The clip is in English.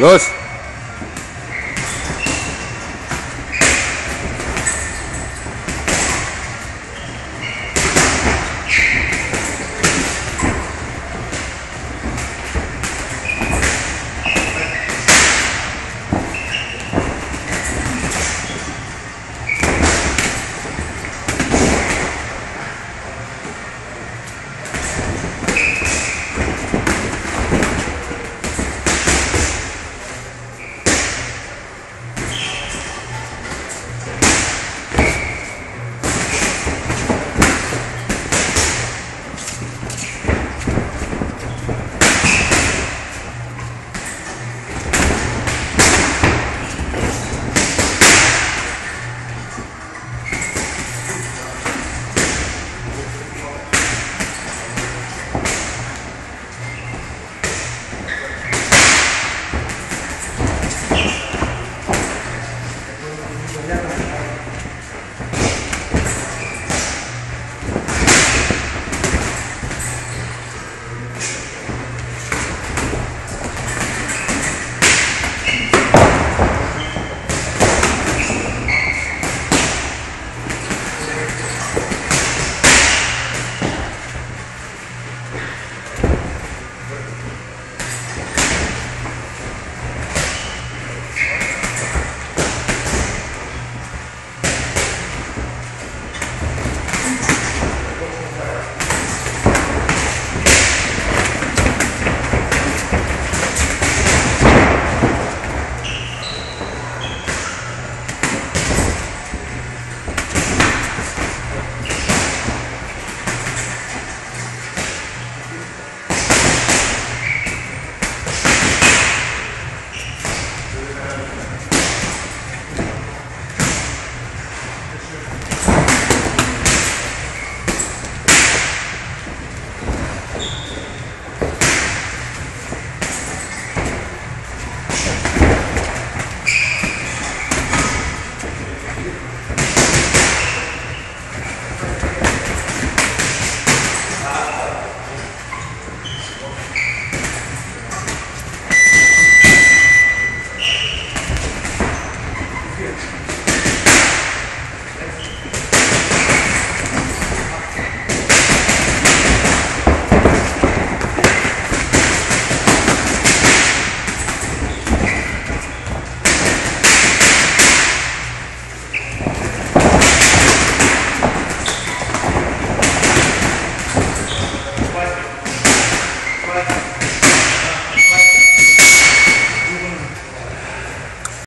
Los.